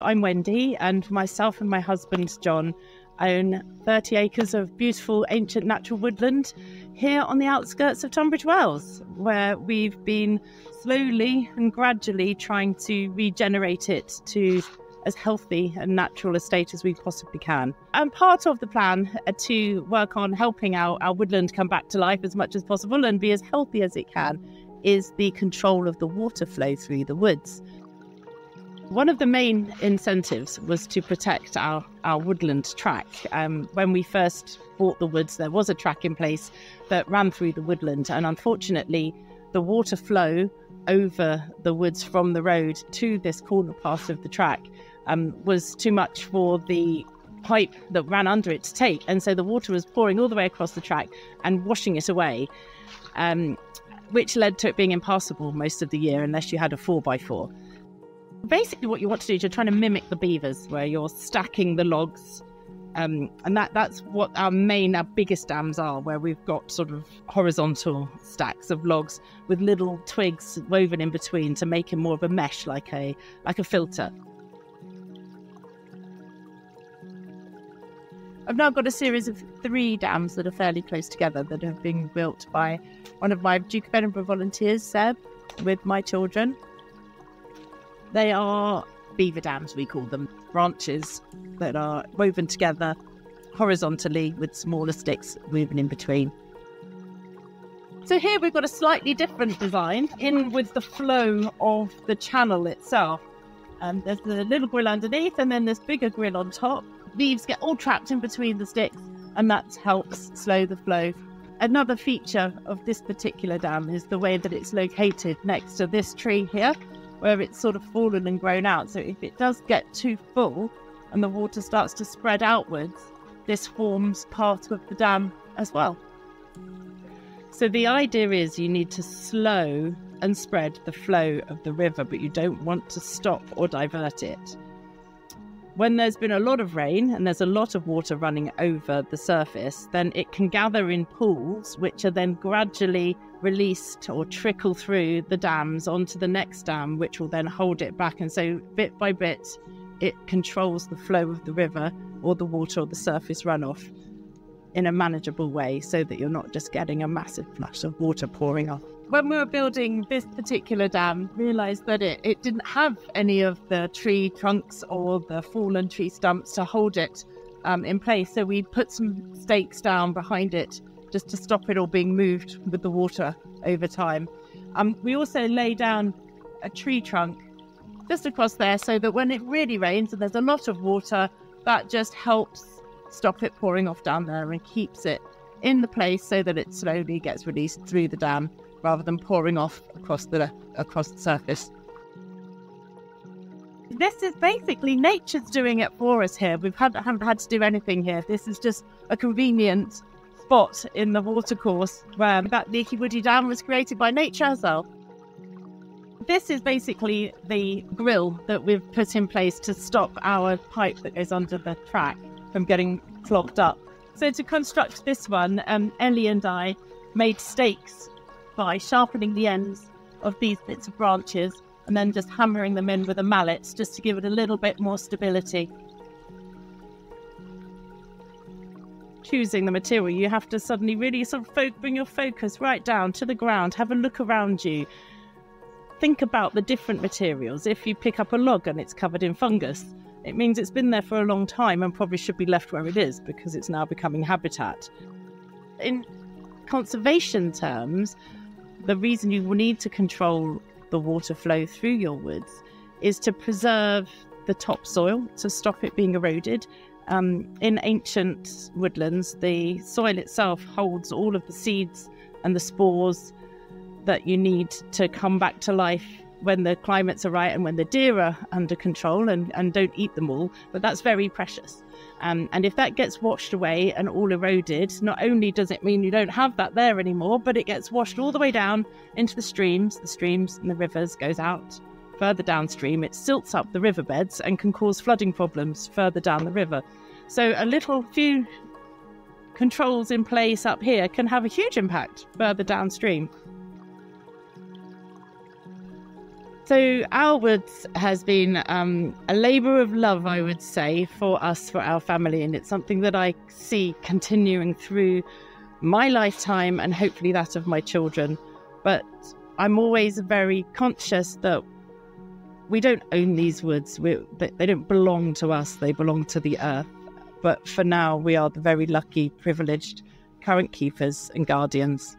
I'm Wendy, and myself and my husband John own 30 acres of beautiful ancient natural woodland here on the outskirts of Tunbridge Wells, where we've been slowly and gradually trying to regenerate it to as healthy and natural a state as we possibly can. And part of the plan uh, to work on helping our, our woodland come back to life as much as possible and be as healthy as it can is the control of the water flow through the woods. One of the main incentives was to protect our, our woodland track. Um, when we first bought the woods, there was a track in place that ran through the woodland, and unfortunately, the water flow over the woods from the road to this corner part of the track um, was too much for the pipe that ran under it to take, and so the water was pouring all the way across the track and washing it away. Um, which led to it being impassable most of the year unless you had a 4x4. Basically, what you want to do is you're trying to mimic the beavers, where you're stacking the logs. Um, and that, that's what our main, our biggest dams are, where we've got sort of horizontal stacks of logs with little twigs woven in between to make it more of a mesh, like a like a filter. I've now got a series of three dams that are fairly close together that have been built by one of my Duke of Edinburgh volunteers, Seb, with my children. They are beaver dams, we call them, branches that are woven together horizontally with smaller sticks woven in between. So here we've got a slightly different design in with the flow of the channel itself. And there's the little grill underneath and then this bigger grill on top. Leaves get all trapped in between the sticks and that helps slow the flow. Another feature of this particular dam is the way that it's located next to this tree here where it's sort of fallen and grown out. So if it does get too full and the water starts to spread outwards, this forms part of the dam as well. So the idea is you need to slow and spread the flow of the river, but you don't want to stop or divert it. When there's been a lot of rain and there's a lot of water running over the surface, then it can gather in pools, which are then gradually released or trickle through the dams onto the next dam, which will then hold it back. And so, bit by bit, it controls the flow of the river or the water or the surface runoff in a manageable way so that you're not just getting a massive flush of water pouring off. When we were building this particular dam, realised that it, it didn't have any of the tree trunks or the fallen tree stumps to hold it um, in place. So we put some stakes down behind it just to stop it all being moved with the water over time. Um, we also lay down a tree trunk just across there so that when it really rains and there's a lot of water, that just helps stop it pouring off down there and keeps it in the place so that it slowly gets released through the dam rather than pouring off across the across the surface. This is basically nature's doing it for us here. We haven't had to do anything here. This is just a convenient spot in the watercourse where that leaky woody dam was created by nature herself. This is basically the grill that we've put in place to stop our pipe that goes under the track from getting clogged up. So to construct this one, um, Ellie and I made stakes by sharpening the ends of these bits of branches and then just hammering them in with a mallet just to give it a little bit more stability. Choosing the material, you have to suddenly really sort of bring your focus right down to the ground, have a look around you. Think about the different materials. If you pick up a log and it's covered in fungus, it means it's been there for a long time and probably should be left where it is because it's now becoming habitat. In conservation terms, the reason you will need to control the water flow through your woods is to preserve the topsoil to stop it being eroded um, in ancient woodlands, the soil itself holds all of the seeds and the spores that you need to come back to life when the climates are right and when the deer are under control and, and don't eat them all. But that's very precious. Um, and if that gets washed away and all eroded, not only does it mean you don't have that there anymore, but it gets washed all the way down into the streams. The streams and the rivers goes out further downstream. It silts up the riverbeds and can cause flooding problems further down the river. So a little few controls in place up here can have a huge impact further downstream. So our woods has been um, a labour of love, I would say, for us, for our family, and it's something that I see continuing through my lifetime and hopefully that of my children. But I'm always very conscious that we don't own these woods. We, they don't belong to us. They belong to the earth. But for now, we are the very lucky, privileged current keepers and guardians.